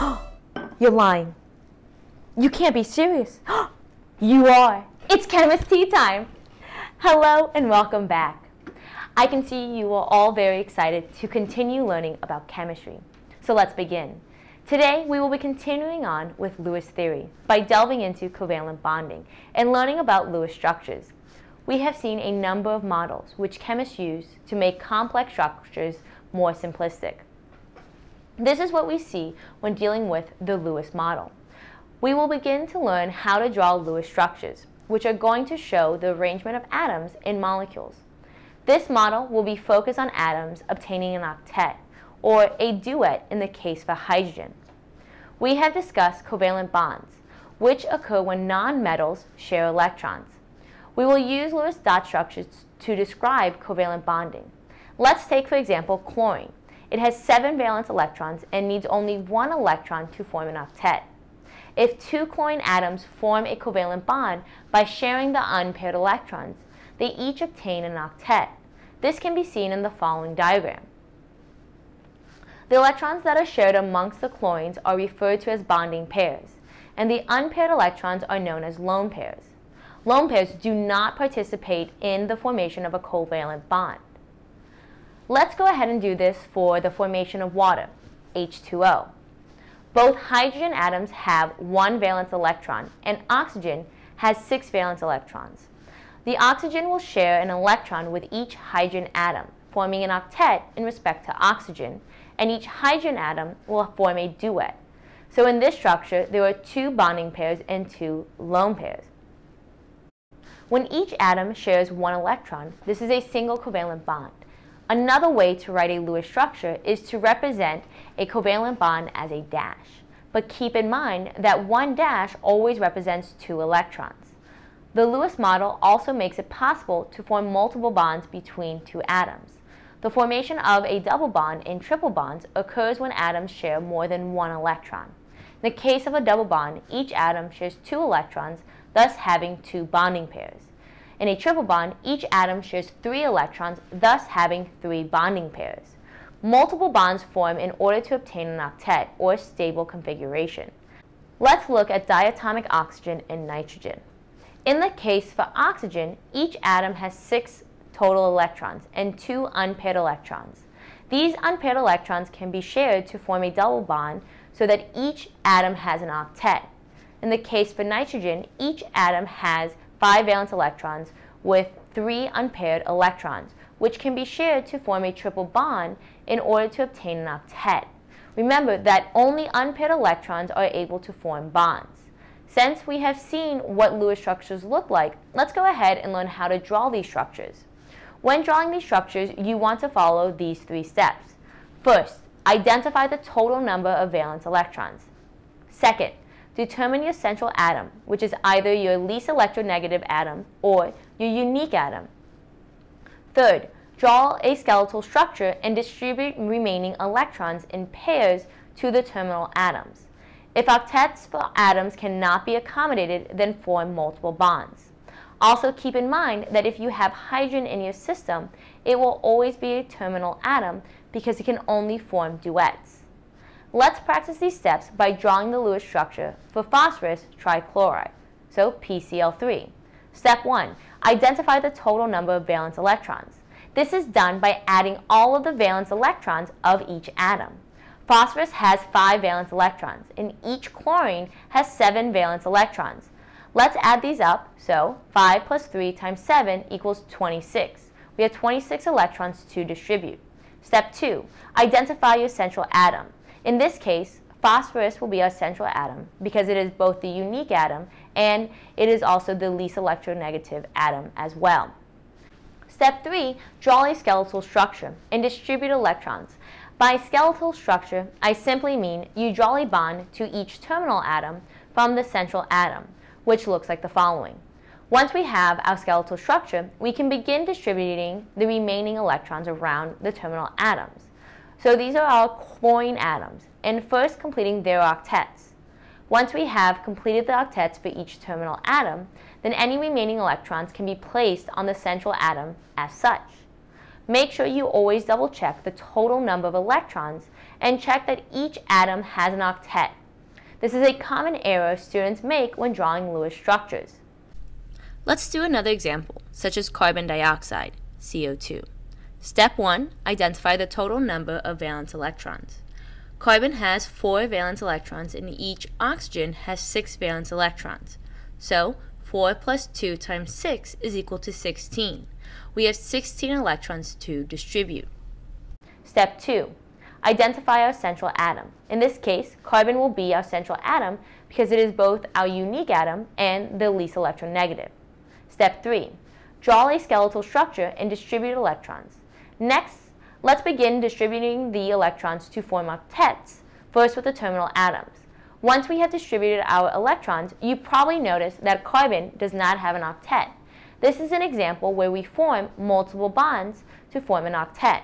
You're lying. You can't be serious. you are. It's ChemisTea Time. Hello and welcome back. I can see you are all very excited to continue learning about chemistry. So let's begin. Today, we will be continuing on with Lewis theory by delving into covalent bonding and learning about Lewis structures. We have seen a number of models which chemists use to make complex structures more simplistic. This is what we see when dealing with the Lewis model. We will begin to learn how to draw Lewis structures, which are going to show the arrangement of atoms in molecules. This model will be focused on atoms obtaining an octet, or a duet in the case for hydrogen. We have discussed covalent bonds, which occur when nonmetals share electrons. We will use Lewis dot structures to describe covalent bonding. Let's take, for example, chlorine. It has seven valence electrons and needs only one electron to form an octet. If two chlorine atoms form a covalent bond by sharing the unpaired electrons, they each obtain an octet. This can be seen in the following diagram. The electrons that are shared amongst the chlorines are referred to as bonding pairs, and the unpaired electrons are known as lone pairs. Lone pairs do not participate in the formation of a covalent bond. Let's go ahead and do this for the formation of water, H2O. Both hydrogen atoms have one valence electron, and oxygen has six valence electrons. The oxygen will share an electron with each hydrogen atom, forming an octet in respect to oxygen, and each hydrogen atom will form a duet. So in this structure, there are two bonding pairs and two lone pairs. When each atom shares one electron, this is a single covalent bond. Another way to write a Lewis structure is to represent a covalent bond as a dash. But keep in mind that one dash always represents two electrons. The Lewis model also makes it possible to form multiple bonds between two atoms. The formation of a double bond in triple bonds occurs when atoms share more than one electron. In the case of a double bond, each atom shares two electrons, thus having two bonding pairs. In a triple bond, each atom shares three electrons, thus having three bonding pairs. Multiple bonds form in order to obtain an octet, or stable configuration. Let's look at diatomic oxygen and nitrogen. In the case for oxygen, each atom has six total electrons and two unpaired electrons. These unpaired electrons can be shared to form a double bond so that each atom has an octet. In the case for nitrogen, each atom has five valence electrons with three unpaired electrons, which can be shared to form a triple bond in order to obtain an octet. Remember that only unpaired electrons are able to form bonds. Since we have seen what Lewis structures look like, let's go ahead and learn how to draw these structures. When drawing these structures, you want to follow these three steps. First, identify the total number of valence electrons. Second, determine your central atom, which is either your least electronegative atom or your unique atom. Third, draw a skeletal structure and distribute remaining electrons in pairs to the terminal atoms. If octets for atoms cannot be accommodated, then form multiple bonds. Also keep in mind that if you have hydrogen in your system, it will always be a terminal atom because it can only form duets. Let's practice these steps by drawing the Lewis structure for phosphorus trichloride, so PCl3. Step 1. Identify the total number of valence electrons. This is done by adding all of the valence electrons of each atom. Phosphorus has 5 valence electrons, and each chlorine has 7 valence electrons. Let's add these up. So 5 plus 3 times 7 equals 26. We have 26 electrons to distribute. Step 2. Identify your central atom. In this case, phosphorus will be our central atom because it is both the unique atom and it is also the least electronegative atom as well. Step 3. Draw a skeletal structure and distribute electrons. By skeletal structure, I simply mean you draw a bond to each terminal atom from the central atom which looks like the following. Once we have our skeletal structure, we can begin distributing the remaining electrons around the terminal atoms. So these are our coin atoms, and first completing their octets. Once we have completed the octets for each terminal atom, then any remaining electrons can be placed on the central atom as such. Make sure you always double check the total number of electrons and check that each atom has an octet. This is a common error students make when drawing Lewis structures. Let's do another example, such as carbon dioxide, CO2. Step 1. Identify the total number of valence electrons. Carbon has 4 valence electrons and each oxygen has 6 valence electrons. So, 4 plus 2 times 6 is equal to 16. We have 16 electrons to distribute. Step 2. Identify our central atom. In this case, carbon will be our central atom because it is both our unique atom and the least electronegative. Step 3. Draw a skeletal structure and distribute electrons. Next, let's begin distributing the electrons to form octets, first with the terminal atoms. Once we have distributed our electrons, you probably notice that carbon does not have an octet. This is an example where we form multiple bonds to form an octet.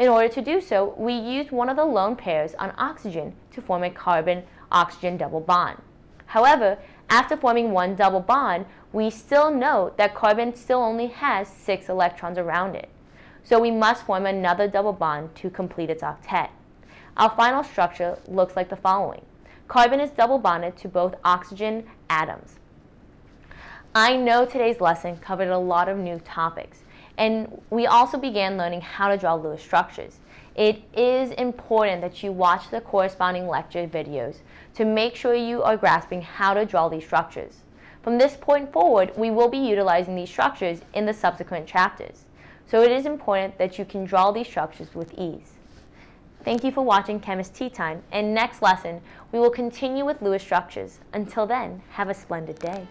In order to do so, we use one of the lone pairs on oxygen to form a carbon-oxygen double bond. However, after forming one double bond, we still note that carbon still only has six electrons around it. So we must form another double bond to complete its octet. Our final structure looks like the following. Carbon is double bonded to both oxygen atoms. I know today's lesson covered a lot of new topics, and we also began learning how to draw Lewis structures. It is important that you watch the corresponding lecture videos to make sure you are grasping how to draw these structures. From this point forward, we will be utilizing these structures in the subsequent chapters. So it is important that you can draw these structures with ease. Thank you for watching ChemisTea Time, and next lesson, we will continue with Lewis structures. Until then, have a splendid day.